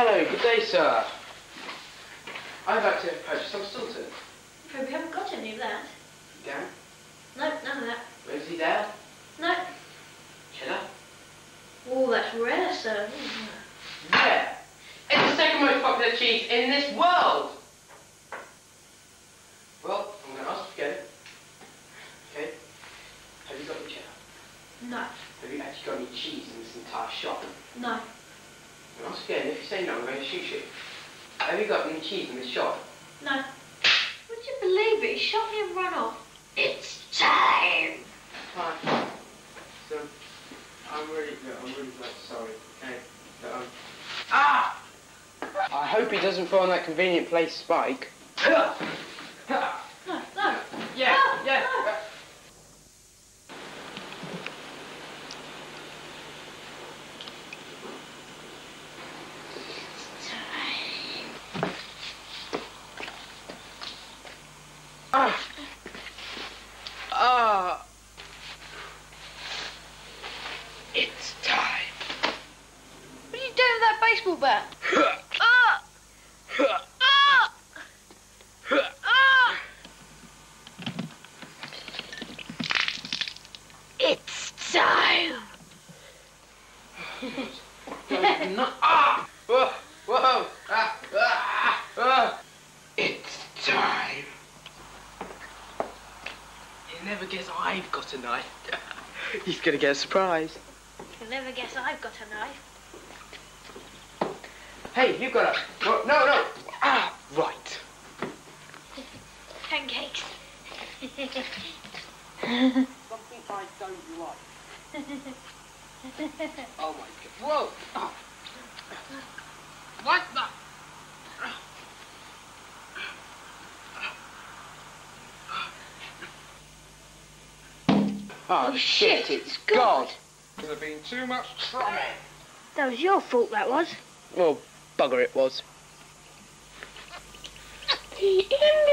Hello, good day, sir. I'd like to purchase some Stilton. Afraid we haven't got any of that. Down? No, none of that. Rosie Dale? No. Cheddar? Oh, that's rare, sir. Yeah. It's the second most popular cheese in this world. Well, I'm going to ask again. Okay. Have you got any cheddar? No. Have you actually got any cheese in this entire shop? No. I'm going to ask again. If you say no, I'm going to shoot you. Have you got any cheese in this shop? No. Would you believe it? He shot me and run off. It's time. Fine. So, I'm really, no, I'm really like, sorry. Okay. But, um, ah! I hope he doesn't fall on that convenient place spike. No, no. Yeah, No, yeah. no. Ah. Ah. It's time. What are you doing with that baseball bat? Ah! Ah! Ah! It's time. ah! Whoa! Whoa! Ah! Ah! Ah! It's time. He'll never guess I've got a knife. He's gonna get a surprise. You'll never guess I've got a knife. Hey, you've got a. No, no, no. Ah! Right. Pancakes. Something I don't like. Oh my god. Whoa! Ah. What the? Oh, shit, it's God. There's been too much trouble. That was your fault, that was. Well, bugger it was. The Illegal Paper Network